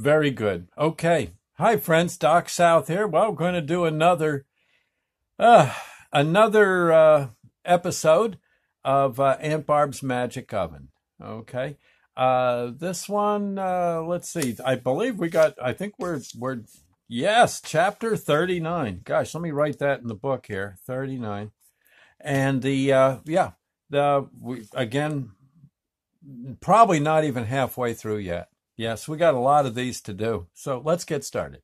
Very good. Okay. Hi, friends. Doc South here. Well, we're going to do another, uh, another uh, episode of uh, Aunt Barb's Magic Oven. Okay. Uh, this one, uh, let's see. I believe we got. I think we're we're yes, chapter thirty nine. Gosh, let me write that in the book here. Thirty nine, and the uh, yeah, the we again, probably not even halfway through yet. Yes, we got a lot of these to do. So let's get started.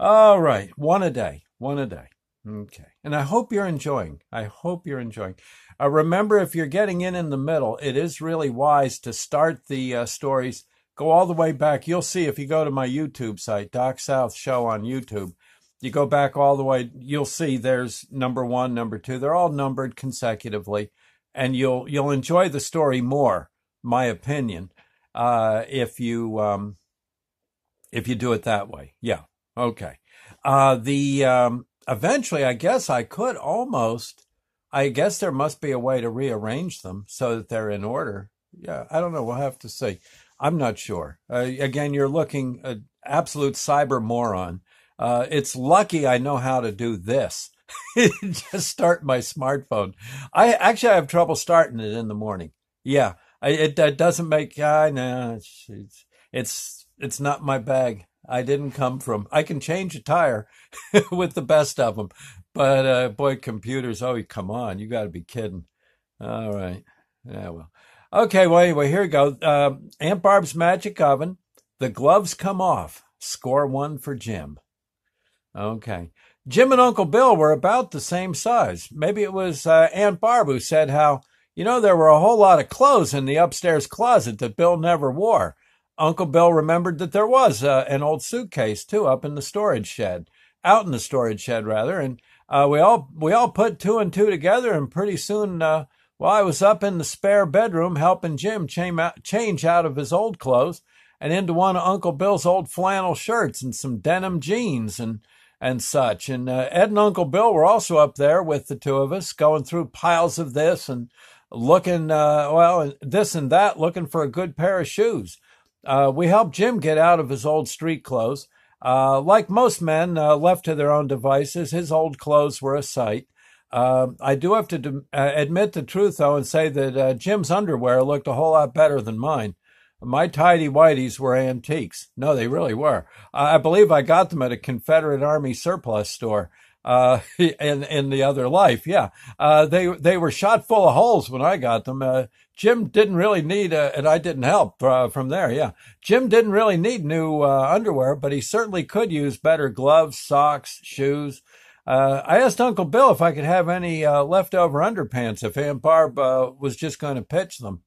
All right, one a day, one a day. Okay. And I hope you're enjoying. I hope you're enjoying. Uh, remember, if you're getting in in the middle, it is really wise to start the uh, stories, go all the way back. You'll see if you go to my YouTube site, Doc South Show on YouTube, you go back all the way, you'll see there's number one, number two. They're all numbered consecutively, and you'll you'll enjoy the story more, my opinion, uh, if you um, if you do it that way. Yeah. Okay. Uh, the um, eventually, I guess I could almost. I guess there must be a way to rearrange them so that they're in order. Yeah, I don't know. We'll have to see. I'm not sure. Uh, again, you're looking an absolute cyber moron. Uh, it's lucky I know how to do this. Just start my smartphone. I actually I have trouble starting it in the morning. Yeah, it, it doesn't make. I know it's, it's it's it's not my bag. I didn't come from. I can change a tire with the best of them, but uh, boy, computers. Oh, come on! You got to be kidding. All right. Yeah. Well. Okay. Well, anyway, here we go. Uh, Aunt Barb's Magic Oven. The gloves come off. Score one for Jim. Okay. Jim and Uncle Bill were about the same size. Maybe it was uh, Aunt Barb who said how, you know, there were a whole lot of clothes in the upstairs closet that Bill never wore. Uncle Bill remembered that there was uh, an old suitcase too up in the storage shed, out in the storage shed rather, and uh, we all we all put two and two together, and pretty soon, uh, well, I was up in the spare bedroom helping Jim change out of his old clothes and into one of Uncle Bill's old flannel shirts and some denim jeans and and such. And uh, Ed and Uncle Bill were also up there with the two of us, going through piles of this and looking, uh, well, this and that, looking for a good pair of shoes. Uh, we helped Jim get out of his old street clothes. Uh, like most men uh, left to their own devices, his old clothes were a sight. Uh, I do have to uh, admit the truth, though, and say that uh, Jim's underwear looked a whole lot better than mine. My tidy whities were antiques. No, they really were. I believe I got them at a Confederate Army surplus store uh, in in the other life. Yeah, uh, they they were shot full of holes when I got them. Uh, Jim didn't really need, uh, and I didn't help uh, from there. Yeah, Jim didn't really need new uh, underwear, but he certainly could use better gloves, socks, shoes. Uh, I asked Uncle Bill if I could have any uh, leftover underpants if Aunt Barb uh, was just going to pitch them.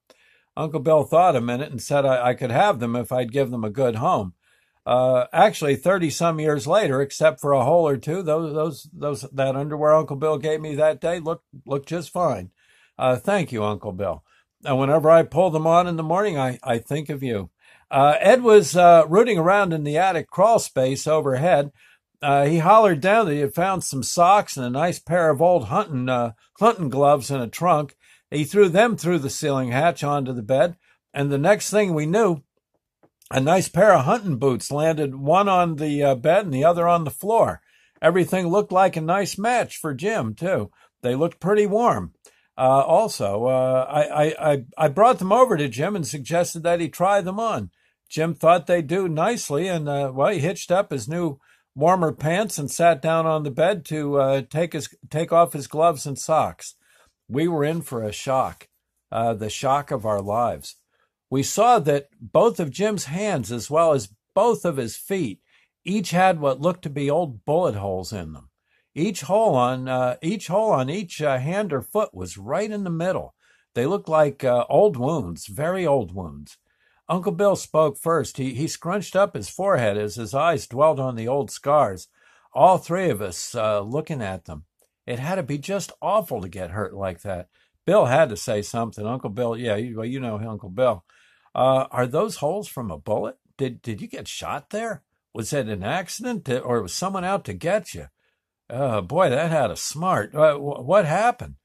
Uncle Bill thought a minute and said I, I could have them if I'd give them a good home. Actually, thirty some years later, except for a hole or two, those those those that underwear Uncle Bill gave me that day looked looked just fine. thank you, Uncle Bill. And whenever I pull them on in the morning, I, I think of you. Uh, Ed was uh, rooting around in the attic crawl space overhead. Uh, he hollered down that he had found some socks and a nice pair of old hunting uh, hunting gloves in a trunk. He threw them through the ceiling hatch onto the bed, and the next thing we knew, a nice pair of hunting boots landed, one on the uh, bed and the other on the floor. Everything looked like a nice match for Jim too. They looked pretty warm. Uh, also, uh, I, I, I brought them over to Jim and suggested that he try them on. Jim thought they'd do nicely, and uh, well, he hitched up his new warmer pants and sat down on the bed to uh, take his take off his gloves and socks. We were in for a shock, uh, the shock of our lives. We saw that both of Jim's hands, as well as both of his feet, each had what looked to be old bullet holes in them. Each hole on uh, each hole on each uh, hand or foot was right in the middle. They looked like uh, old wounds, very old wounds. Uncle Bill spoke first. He he scrunched up his forehead as his eyes dwelt on the old scars. All three of us uh, looking at them. It had to be just awful to get hurt like that. Bill had to say something. Uncle Bill, yeah, you, well, you know Uncle Bill. Uh, are those holes from a bullet? Did did you get shot there? Was it an accident, or was someone out to get you? Oh, boy, that had a smart. Uh, what happened?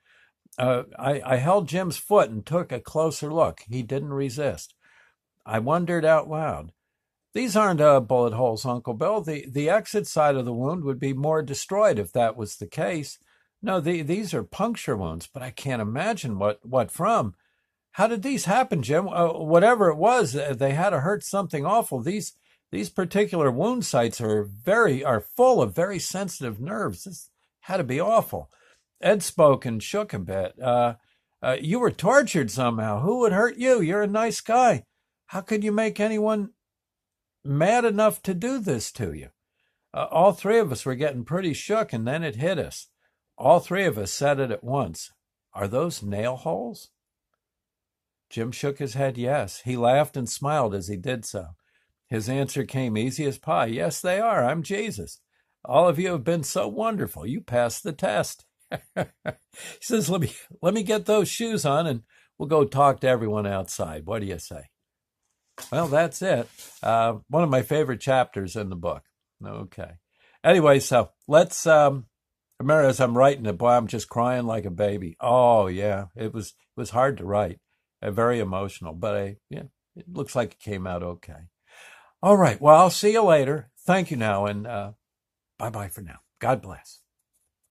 Uh, I, I held Jim's foot and took a closer look. He didn't resist. I wondered out loud. These aren't uh, bullet holes, Uncle Bill. The, the exit side of the wound would be more destroyed if that was the case. No, the, these are puncture wounds, but I can't imagine what, what from. How did these happen, Jim? Uh, whatever it was, uh, they had to hurt something awful. These these particular wound sites are very are full of very sensitive nerves. This had to be awful. Ed spoke and shook a bit. Uh, uh, you were tortured somehow. Who would hurt you? You're a nice guy. How could you make anyone mad enough to do this to you? Uh, all three of us were getting pretty shook, and then it hit us. All three of us said it at once. Are those nail holes? Jim shook his head yes. He laughed and smiled as he did so. His answer came easy as pie. Yes, they are. I'm Jesus. All of you have been so wonderful. You passed the test. he says, let me, let me get those shoes on and we'll go talk to everyone outside. What do you say? Well, that's it. Uh, one of my favorite chapters in the book. Okay. Anyway, so let's, um, remember as I'm writing it, boy, I'm just crying like a baby. Oh yeah. It was, it was hard to write, uh, very emotional, but I, yeah, it looks like it came out okay. All right. Well, I'll see you later. Thank you now. And, uh, bye bye for now. God bless.